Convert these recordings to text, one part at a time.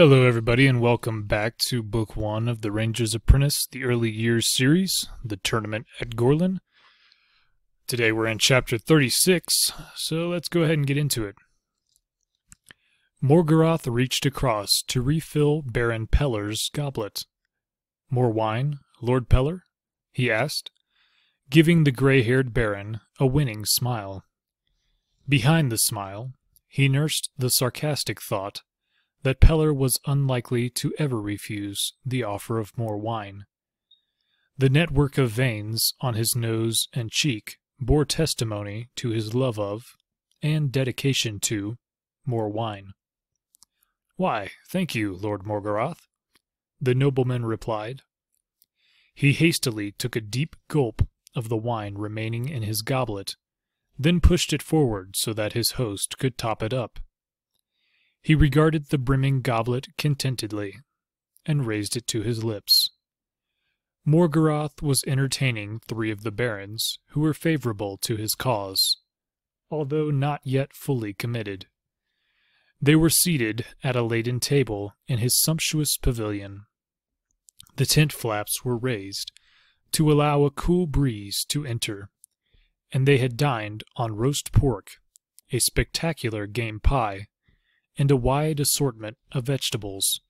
Hello, everybody, and welcome back to Book One of the Ranger's Apprentice, the Early Years series, The Tournament at Gorlan. Today we're in Chapter 36, so let's go ahead and get into it. Morgarath reached across to refill Baron Peller's goblet. More wine, Lord Peller? he asked, giving the gray haired Baron a winning smile. Behind the smile, he nursed the sarcastic thought that Peller was unlikely to ever refuse the offer of more wine. The network of veins on his nose and cheek bore testimony to his love of, and dedication to, more wine. Why, thank you, Lord Morgarath, the nobleman replied. He hastily took a deep gulp of the wine remaining in his goblet, then pushed it forward so that his host could top it up. He regarded the brimming goblet contentedly, and raised it to his lips. Morgarath was entertaining three of the barons who were favorable to his cause, although not yet fully committed. They were seated at a laden table in his sumptuous pavilion. The tent flaps were raised to allow a cool breeze to enter, and they had dined on roast pork, a spectacular game pie, and a wide assortment of vegetables.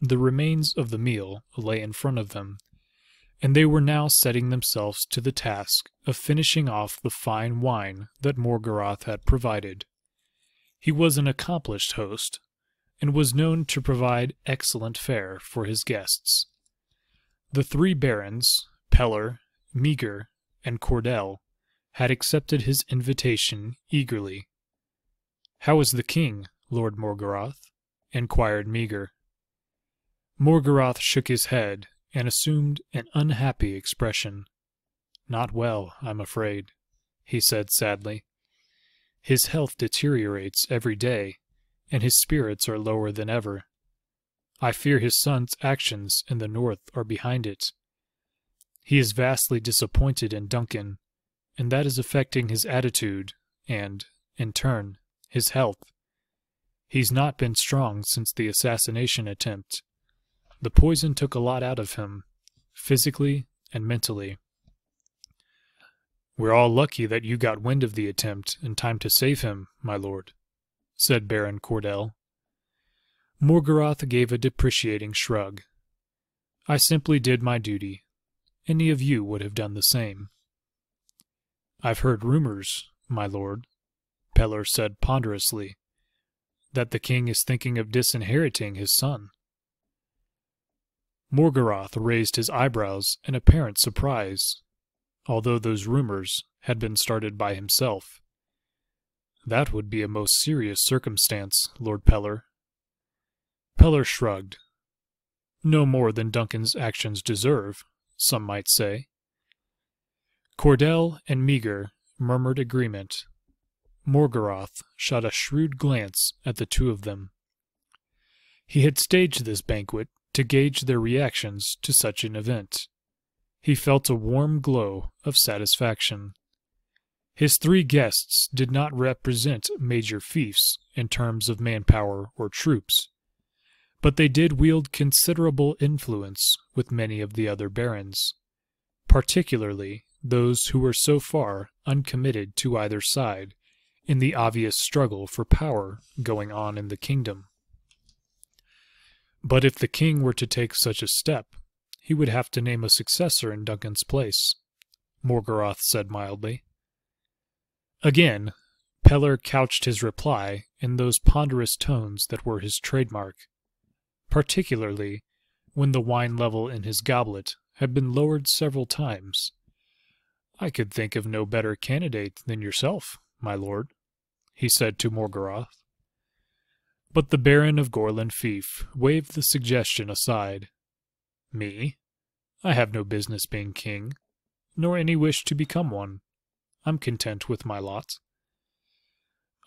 The remains of the meal lay in front of them, and they were now setting themselves to the task of finishing off the fine wine that Morgarath had provided. He was an accomplished host, and was known to provide excellent fare for his guests. The three barons, Peller, Meager, and Cordell, had accepted his invitation eagerly. How is the king, Lord Morgarath? inquired Meager. Morgarath shook his head and assumed an unhappy expression. Not well, I'm afraid, he said sadly. His health deteriorates every day, and his spirits are lower than ever. I fear his son's actions in the north are behind it. He is vastly disappointed in Duncan, and that is affecting his attitude and, in turn, his health. He's not been strong since the assassination attempt. The poison took a lot out of him, physically and mentally. We're all lucky that you got wind of the attempt in time to save him, my lord, said Baron Cordell. Morgarath gave a depreciating shrug. I simply did my duty. Any of you would have done the same. I've heard rumors, my lord, Peller said ponderously, that the king is thinking of disinheriting his son. Morgarath raised his eyebrows in apparent surprise, although those rumors had been started by himself. That would be a most serious circumstance, Lord Peller. Peller shrugged. No more than Duncan's actions deserve, some might say. Cordell and Meagher murmured agreement Morgarath shot a shrewd glance at the two of them. He had staged this banquet to gauge their reactions to such an event. He felt a warm glow of satisfaction. His three guests did not represent major fiefs in terms of manpower or troops, but they did wield considerable influence with many of the other barons, particularly those who were so far uncommitted to either side in the obvious struggle for power going on in the kingdom. But if the king were to take such a step, he would have to name a successor in Duncan's place, Morgarath said mildly. Again, Peller couched his reply in those ponderous tones that were his trademark, particularly when the wine level in his goblet had been lowered several times. I could think of no better candidate than yourself, my lord he said to Morgarath. But the Baron of Gorlan Fief waved the suggestion aside. Me? I have no business being king, nor any wish to become one. I'm content with my lot.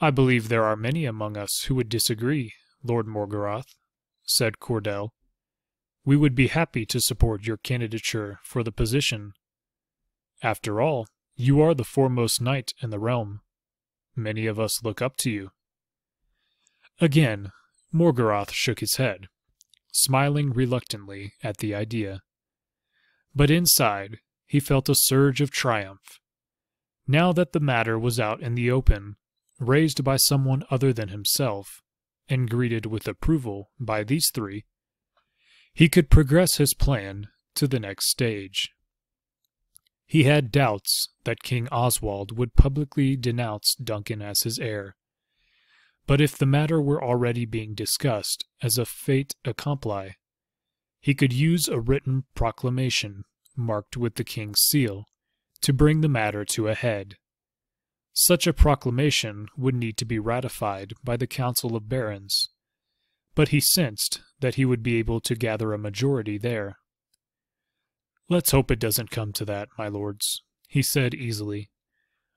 I believe there are many among us who would disagree, Lord Morgarath, said Cordell. We would be happy to support your candidature for the position. After all, you are the foremost knight in the realm. Many of us look up to you. Again, Morgoth shook his head, smiling reluctantly at the idea. But inside, he felt a surge of triumph. Now that the matter was out in the open, raised by someone other than himself, and greeted with approval by these three, he could progress his plan to the next stage. He had doubts that King Oswald would publicly denounce Duncan as his heir. But if the matter were already being discussed as a fait accompli, he could use a written proclamation marked with the king's seal to bring the matter to a head. Such a proclamation would need to be ratified by the Council of Barons, but he sensed that he would be able to gather a majority there. Let's hope it doesn't come to that, my lords, he said easily.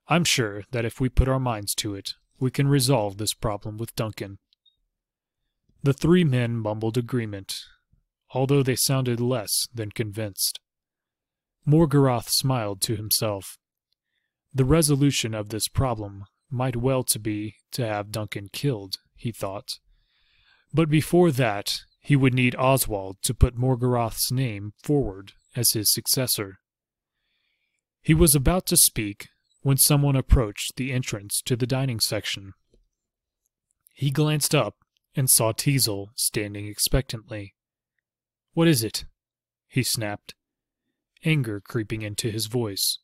I'm sure that if we put our minds to it, we can resolve this problem with Duncan. The three men mumbled agreement, although they sounded less than convinced. Morgarath smiled to himself. The resolution of this problem might well to be to have Duncan killed, he thought. But before that, he would need Oswald to put Morgarath's name forward as his successor. He was about to speak when someone approached the entrance to the dining section. He glanced up and saw Teasel standing expectantly. What is it? he snapped, anger creeping into his voice.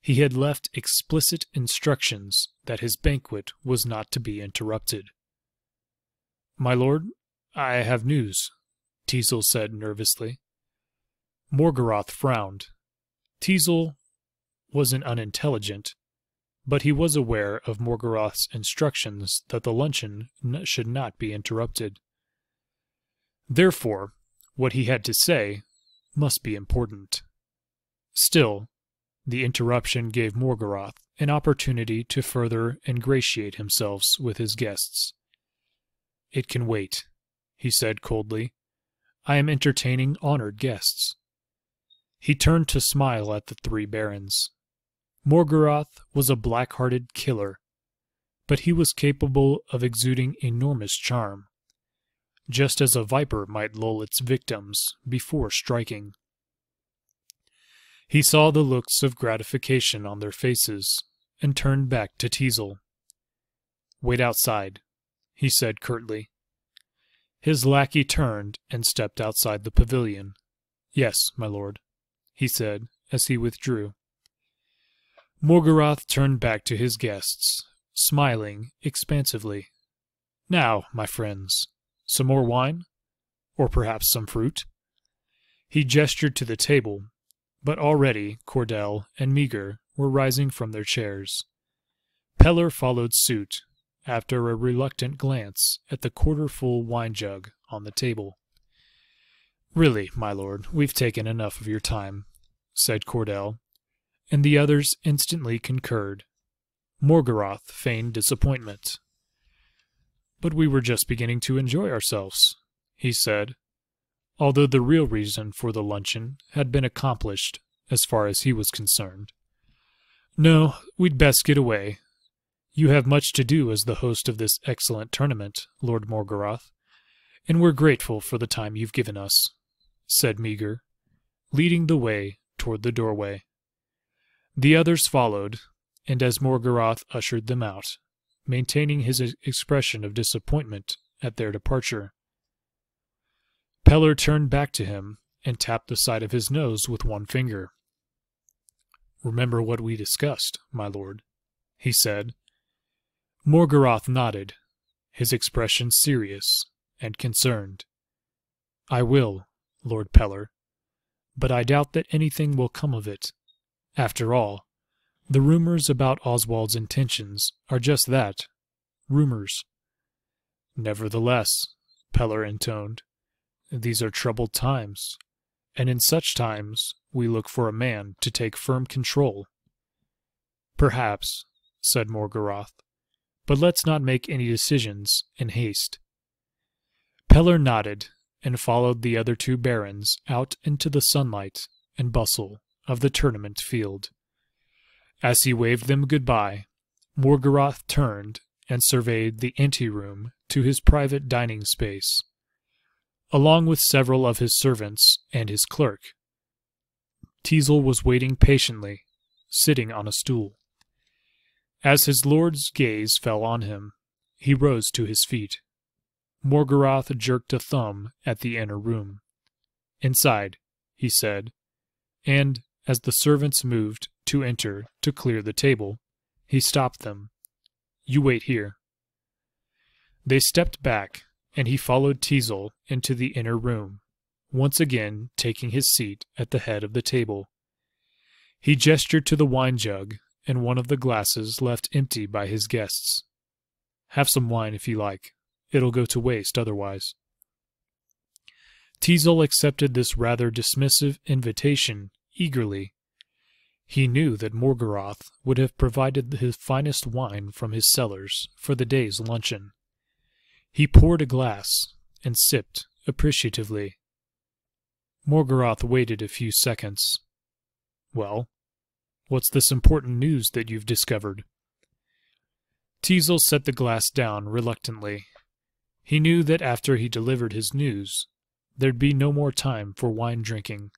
He had left explicit instructions that his banquet was not to be interrupted. My lord, I have news, Teasel said nervously. Morgoth frowned. Teasel wasn't unintelligent, but he was aware of Morgoth's instructions that the luncheon should not be interrupted. Therefore, what he had to say must be important. Still, the interruption gave Morgoth an opportunity to further ingratiate himself with his guests. It can wait, he said coldly. I am entertaining honored guests. He turned to smile at the three barons. Morgoth was a black-hearted killer, but he was capable of exuding enormous charm, just as a viper might lull its victims before striking. He saw the looks of gratification on their faces and turned back to Teasel. Wait outside, he said curtly. His lackey turned and stepped outside the pavilion. Yes, my lord he said as he withdrew. Morgoth turned back to his guests, smiling expansively. Now, my friends, some more wine? Or perhaps some fruit? He gestured to the table, but already Cordell and Meagher were rising from their chairs. Peller followed suit, after a reluctant glance at the quarter-full wine jug on the table. Really, my lord, we've taken enough of your time, said Cordell, and the others instantly concurred. Morgoth feigned disappointment. But we were just beginning to enjoy ourselves, he said, although the real reason for the luncheon had been accomplished as far as he was concerned. No, we'd best get away. You have much to do as the host of this excellent tournament, Lord Morgoth, and we're grateful for the time you've given us said Meagher, leading the way toward the doorway. The others followed, and as Morgoth ushered them out, maintaining his expression of disappointment at their departure. Peller turned back to him and tapped the side of his nose with one finger. Remember what we discussed, my lord, he said. Morgoth nodded, his expression serious and concerned. I will, Lord Peller, but I doubt that anything will come of it. After all, the rumors about Oswald's intentions are just that rumors. Nevertheless, Peller intoned, these are troubled times, and in such times we look for a man to take firm control. Perhaps, said Morgoth, but let's not make any decisions in haste. Peller nodded and followed the other two barons out into the sunlight and bustle of the tournament field. As he waved them good-bye, Morgoth turned and surveyed the anteroom to his private dining space, along with several of his servants and his clerk. Teasel was waiting patiently, sitting on a stool. As his lord's gaze fell on him, he rose to his feet. Morgarath jerked a thumb at the inner room. Inside, he said, and, as the servants moved to enter to clear the table, he stopped them. You wait here. They stepped back, and he followed Teasel into the inner room, once again taking his seat at the head of the table. He gestured to the wine jug and one of the glasses left empty by his guests. Have some wine if you like. It'll go to waste otherwise. Teasel accepted this rather dismissive invitation eagerly. He knew that Morgarath would have provided his finest wine from his cellars for the day's luncheon. He poured a glass and sipped appreciatively. Morgarath waited a few seconds. Well, what's this important news that you've discovered? Teasel set the glass down reluctantly. He knew that after he delivered his news, there'd be no more time for wine drinking.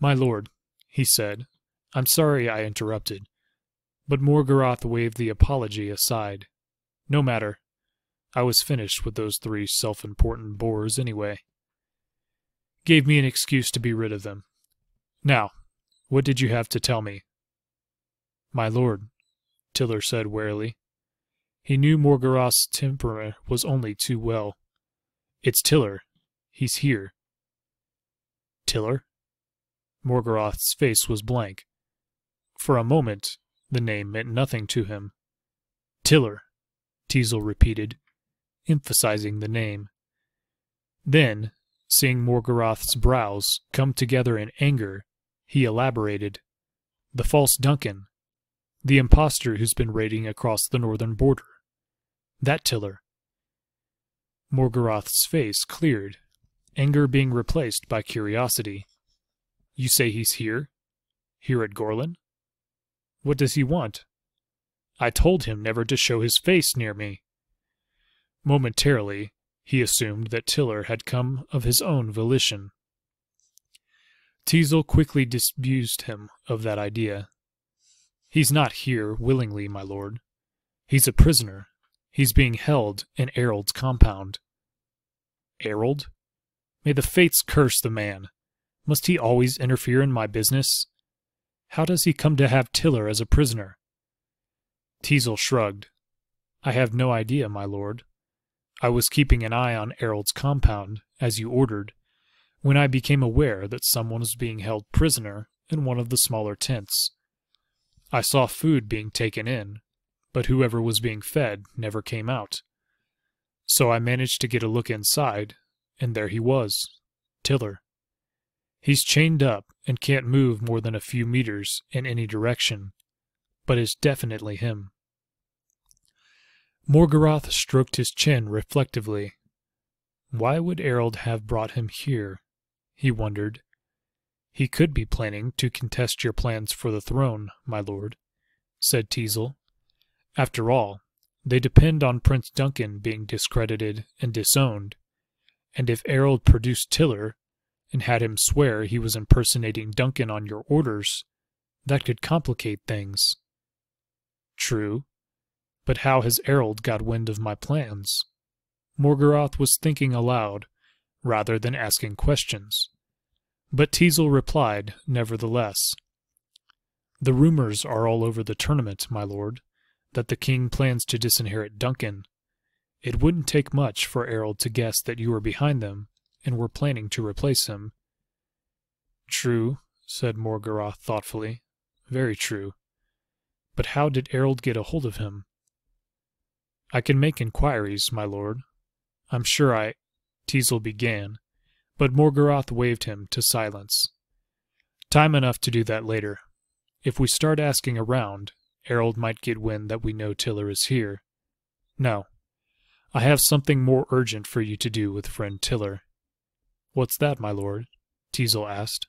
My lord, he said, I'm sorry I interrupted. But Morgarath waved the apology aside. No matter. I was finished with those three self-important bores anyway. Gave me an excuse to be rid of them. Now, what did you have to tell me? My lord, Tiller said warily. He knew Morgarath's temper was only too well. It's Tiller. He's here. Tiller? Morgarath's face was blank. For a moment, the name meant nothing to him. Tiller, Teasel repeated, emphasizing the name. Then, seeing Morgarath's brows come together in anger, he elaborated. The false Duncan. The impostor who's been raiding across the northern border. That Tiller. Morgarath's face cleared, anger being replaced by curiosity. You say he's here? Here at Gorlan? What does he want? I told him never to show his face near me. Momentarily, he assumed that Tiller had come of his own volition. Teasel quickly disabused him of that idea. He's not here willingly, my lord. He's a prisoner. He's being held in Errold's compound. Errold? May the fates curse the man. Must he always interfere in my business? How does he come to have Tiller as a prisoner? Teasel shrugged. I have no idea, my lord. I was keeping an eye on Errold's compound, as you ordered, when I became aware that someone was being held prisoner in one of the smaller tents. I saw food being taken in, but whoever was being fed never came out. So I managed to get a look inside, and there he was, Tiller. He's chained up and can't move more than a few meters in any direction, but it's definitely him. Morgarath stroked his chin reflectively. Why would Errold have brought him here? he wondered. He could be planning to contest your plans for the throne, my lord, said Teasel. After all, they depend on Prince Duncan being discredited and disowned, and if Errold produced Tiller, and had him swear he was impersonating Duncan on your orders, that could complicate things. True, but how has Errold got wind of my plans? Morgarath was thinking aloud, rather than asking questions. But Teasel replied, nevertheless. The rumors are all over the tournament, my lord, that the king plans to disinherit Duncan. It wouldn't take much for Errold to guess that you were behind them, and were planning to replace him. True, said Morgarath thoughtfully. Very true. But how did Errold get a hold of him? I can make inquiries, my lord. I'm sure I... Teasel began, but Morgarath waved him to silence. Time enough to do that later. If we start asking around, Errold might get wind that we know Tiller is here. No. I have something more urgent for you to do with friend Tiller. What's that, my lord? Teasel asked.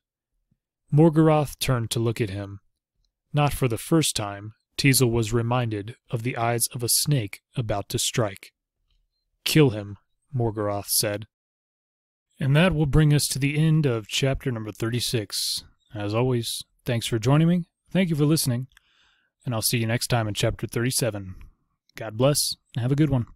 Morgarath turned to look at him. Not for the first time, Teasel was reminded of the eyes of a snake about to strike. Kill him, Morgarath said. And that will bring us to the end of chapter number 36. As always, thanks for joining me. Thank you for listening and I'll see you next time in Chapter 37. God bless, and have a good one.